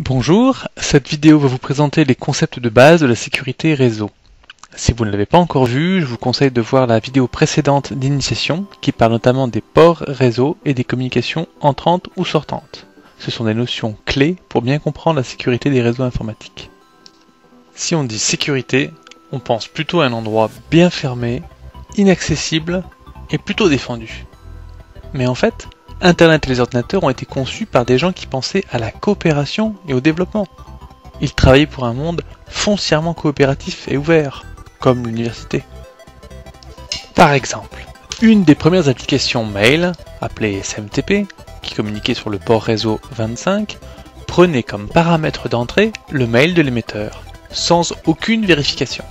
Bonjour, cette vidéo va vous présenter les concepts de base de la sécurité réseau. Si vous ne l'avez pas encore vu, je vous conseille de voir la vidéo précédente d'initiation qui parle notamment des ports réseau et des communications entrantes ou sortantes. Ce sont des notions clés pour bien comprendre la sécurité des réseaux informatiques. Si on dit sécurité, on pense plutôt à un endroit bien fermé, inaccessible et plutôt défendu. Mais en fait, Internet et les ordinateurs ont été conçus par des gens qui pensaient à la coopération et au développement. Ils travaillaient pour un monde foncièrement coopératif et ouvert, comme l'université. Par exemple, une des premières applications mail, appelée SMTP, qui communiquait sur le port réseau 25, prenait comme paramètre d'entrée le mail de l'émetteur, sans aucune vérification.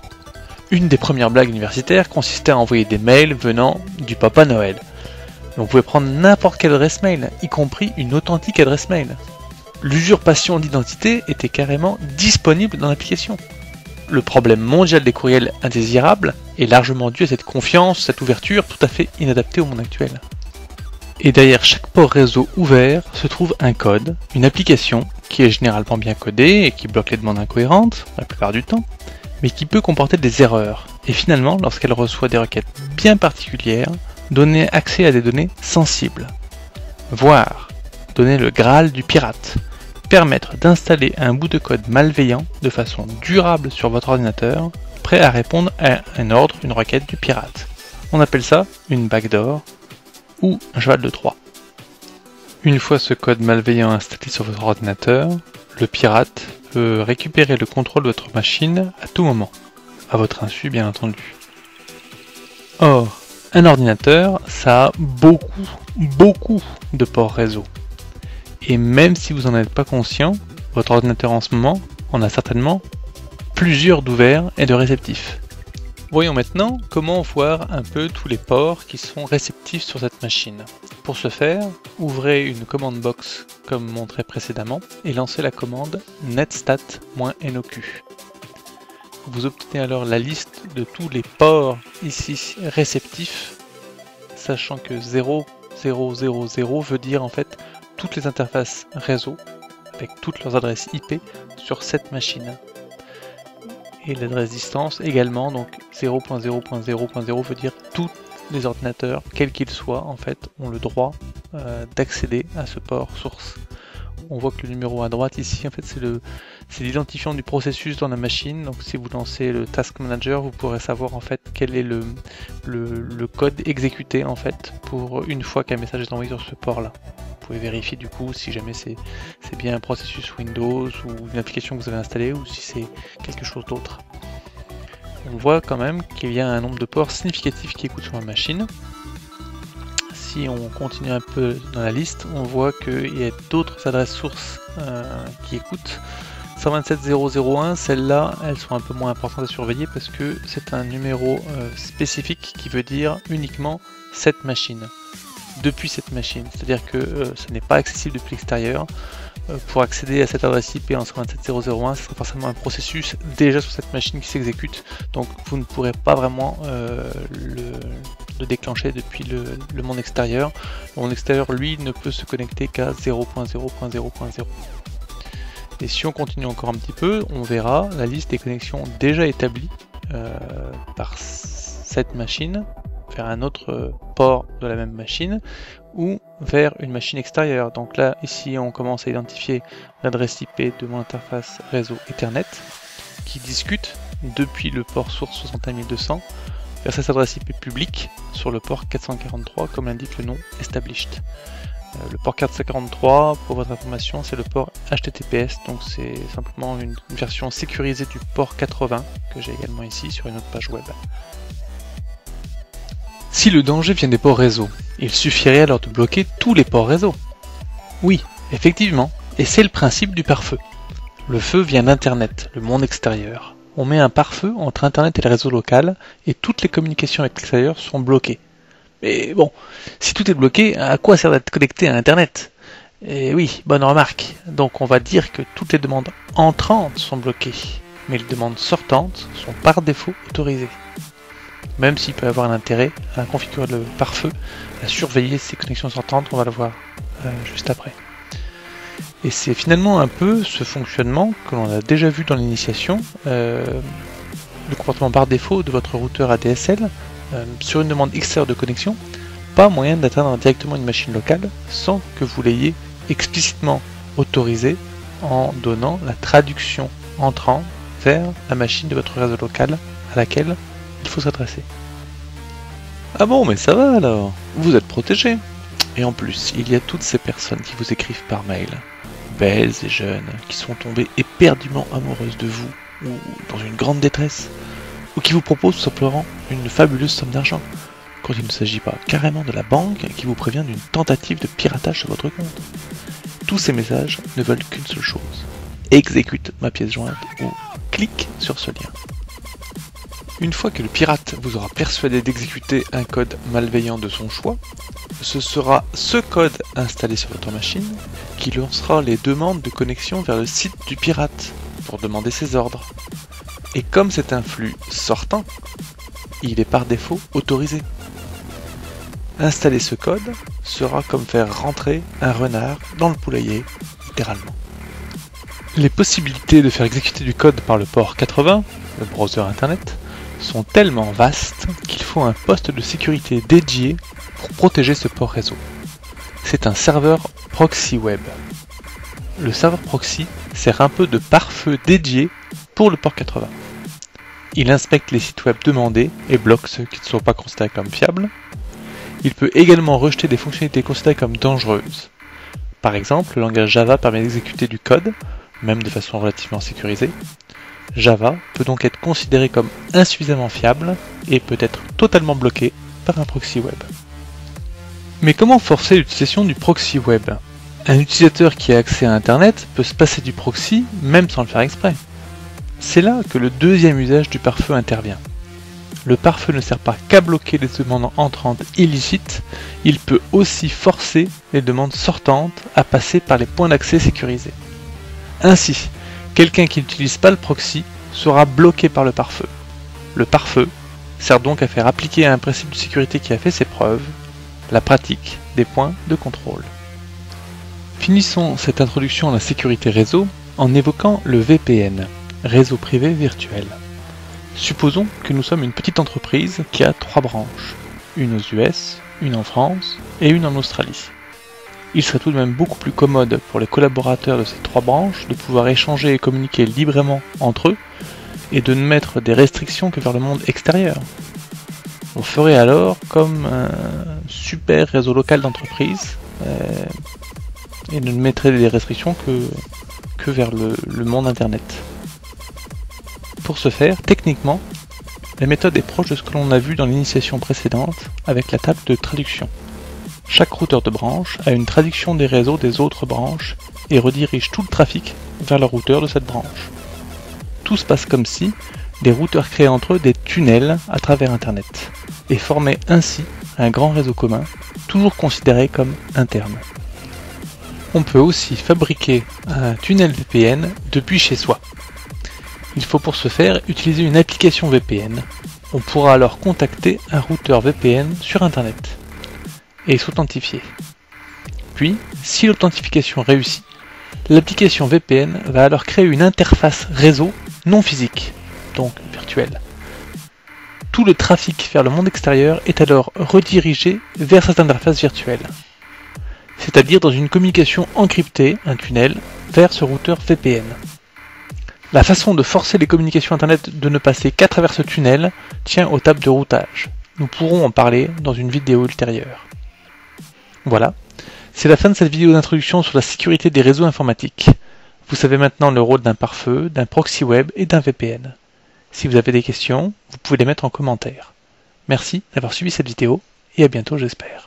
Une des premières blagues universitaires consistait à envoyer des mails venant du Papa Noël, on pouvait prendre n'importe quelle adresse mail, y compris une authentique adresse mail. L'usurpation d'identité était carrément disponible dans l'application. Le problème mondial des courriels indésirables est largement dû à cette confiance, cette ouverture tout à fait inadaptée au monde actuel. Et derrière chaque port réseau ouvert se trouve un code, une application qui est généralement bien codée et qui bloque les demandes incohérentes, la plupart du temps, mais qui peut comporter des erreurs. Et finalement, lorsqu'elle reçoit des requêtes bien particulières, donner accès à des données sensibles, voire donner le Graal du pirate, permettre d'installer un bout de code malveillant de façon durable sur votre ordinateur, prêt à répondre à un ordre, une requête du pirate. On appelle ça une backdoor ou un cheval de Troie. Une fois ce code malveillant installé sur votre ordinateur, le pirate peut récupérer le contrôle de votre machine à tout moment, à votre insu bien entendu. Or, un ordinateur, ça a beaucoup, beaucoup de ports réseau. Et même si vous n'en êtes pas conscient, votre ordinateur en ce moment en a certainement plusieurs d'ouverts et de réceptifs. Voyons maintenant comment voir un peu tous les ports qui sont réceptifs sur cette machine. Pour ce faire, ouvrez une commande box comme montré précédemment et lancez la commande netstat-noq. Vous obtenez alors la liste de tous les ports ici réceptifs, sachant que 0, 0, 0, 0 veut dire en fait toutes les interfaces réseau avec toutes leurs adresses IP sur cette machine. Et l'adresse distance également, donc 0.0.0.0 veut dire tous les ordinateurs, quels qu'ils soient, en fait, ont le droit euh, d'accéder à ce port source on voit que le numéro à droite ici, en fait, c'est l'identifiant du processus dans la machine. Donc si vous lancez le Task Manager, vous pourrez savoir en fait quel est le, code exécuté en fait pour une fois qu'un message est envoyé sur ce port-là. Vous pouvez vérifier du coup si jamais c'est bien un processus Windows ou une application que vous avez installée ou si c'est quelque chose d'autre. On voit quand même qu'il y a un nombre de ports significatif qui écoutent sur la machine si on continue un peu dans la liste, on voit qu'il y a d'autres adresses sources euh, qui écoutent. 127001, celles-là, elles sont un peu moins importantes à surveiller parce que c'est un numéro euh, spécifique qui veut dire uniquement cette machine, depuis cette machine. C'est-à-dire que euh, ce n'est pas accessible depuis l'extérieur. pour accéder à cette adresse IP en 127001, ce sera forcément un processus déjà sur cette machine qui s'exécute. Donc vous ne pourrez pas vraiment le, de déclencher depuis le, monde extérieur. Le monde extérieur, lui, ne peut se connecter qu'à 0.0.0.0. Et si on continue encore un petit peu, on verra la liste des connexions déjà établies euh, par cette machine vers un autre port de la même machine ou vers une machine extérieure. Donc là, ici, on commence à identifier l'adresse IP de mon interface réseau Ethernet qui discute depuis le port source 61200 vers cette adresse IP publique sur le port 443 comme l'indique le nom established. Euh, le port 443, pour votre information, c'est le port HTTPS, donc c'est simplement une, version sécurisée du port 80 que j'ai également ici sur une autre page web. Si le danger vient des ports réseau, il suffirait alors de bloquer tous les ports réseau. Oui, effectivement, et c'est le principe du pare-feu. Le feu vient d'Internet, le monde extérieur on met un pare-feu entre Internet et le réseau local et toutes les communications avec l'extérieur sont bloquées. Mais bon, si tout est bloqué, à quoi sert d'être connecté à Internet? Et oui, bonne remarque. Donc on va dire que toutes les demandes entrantes sont bloquées, mais les demandes sortantes sont par défaut autorisées. Même s'il peut y avoir un intérêt à configurer le pare-feu, à surveiller ces connexions sortantes, on va le voir euh, juste après. Et c'est finalement un peu ce fonctionnement que l'on a déjà vu dans l'initiation, euh, le comportement par défaut de votre routeur ADSL euh, sur une demande extérieure de connexion, pas moyen d'atteindre directement une machine locale sans que vous l'ayez explicitement autorisé en donnant la traduction entrant vers la machine de votre réseau local à laquelle il faut s'adresser. Ah bon, mais ça va alors, vous êtes protégé. Et en plus, il y a toutes ces personnes qui vous écrivent par mail, belles et jeunes, qui sont tombées éperdument amoureuses de vous, ou dans une grande détresse, ou qui vous proposent tout simplement une fabuleuse somme d'argent, quand il ne s'agit pas carrément de la banque qui vous prévient d'une tentative de piratage sur votre compte. Tous ces messages ne veulent qu'une seule chose. Exécute ma pièce jointe ou clique sur ce lien. Une fois que le pirate vous aura persuadé d'exécuter un code malveillant de son choix, ce sera ce code installé sur votre machine qui lancera les demandes de connexion vers le site du pirate pour demander ses ordres. Et comme c'est un flux sortant, il est par défaut autorisé. Installer ce code sera comme faire rentrer un renard dans le poulailler, littéralement. Les possibilités de faire exécuter du code par le port 80, le browser internet, sont tellement vastes qu'il faut un poste de sécurité dédié pour protéger ce port réseau. C'est un serveur proxy web. Le serveur proxy sert un peu de pare-feu dédié pour le port 80. Il inspecte les sites web demandés et bloque ceux qui ne sont pas considérés comme fiables. Il peut également rejeter des fonctionnalités considérées comme dangereuses. Par exemple, le langage Java permet d'exécuter du code, même de façon relativement sécurisée, Java peut donc être considéré comme insuffisamment fiable et peut être totalement bloqué par un proxy web. Mais comment forcer l'utilisation du proxy web? Un utilisateur qui a accès à Internet peut se passer du proxy même sans le faire exprès. C'est là que le deuxième usage du pare-feu intervient. Le pare-feu ne sert pas qu'à bloquer les demandes entrantes illicites, il peut aussi forcer les demandes sortantes à passer par les points d'accès sécurisés. Ainsi, Quelqu'un qui n'utilise pas le proxy sera bloqué par le pare-feu. Le pare-feu sert donc à faire appliquer un principe de sécurité qui a fait ses preuves, la pratique des points de contrôle. Finissons cette introduction à la sécurité réseau en évoquant le VPN, réseau privé virtuel. Supposons que nous sommes une petite entreprise qui a trois branches, une aux US, une en France et une en Australie il serait tout de même beaucoup plus commode pour les collaborateurs de ces trois branches de pouvoir échanger et communiquer librement entre eux et de ne mettre des restrictions que vers le monde extérieur. On ferait alors comme un super réseau local d'entreprise euh, et ne mettrait des restrictions que, vers le monde internet. Pour ce faire, techniquement, la méthode est proche de ce que l'on a vu dans l'initiation précédente avec la table de traduction. Chaque routeur de branche a une traduction des réseaux des autres branches et redirige tout le trafic vers le routeur de cette branche. Tout se passe comme si des routeurs créaient entre eux des tunnels à travers Internet et formaient ainsi un grand réseau commun, toujours considéré comme interne. On peut aussi fabriquer un tunnel VPN depuis chez soi. Il faut pour ce faire utiliser une application VPN. On pourra alors contacter un routeur VPN sur Internet et s'authentifier. Puis, si l'authentification réussit, l'application VPN va alors créer une interface réseau non physique, donc virtuelle. Tout le trafic vers le monde extérieur est alors redirigé vers cette interface virtuelle, c'est-à-dire dans une communication encryptée, un tunnel, vers ce routeur VPN. La façon de forcer les communications Internet de ne passer qu'à travers ce tunnel tient aux tables de routage. Nous pourrons en parler dans une vidéo ultérieure. Voilà, c'est la fin de cette vidéo d'introduction sur la sécurité des réseaux informatiques. Vous savez maintenant le rôle d'un pare-feu, d'un proxy web et d'un VPN. Si vous avez des questions, vous pouvez les mettre en commentaire. Merci d'avoir suivi cette vidéo et à bientôt j'espère.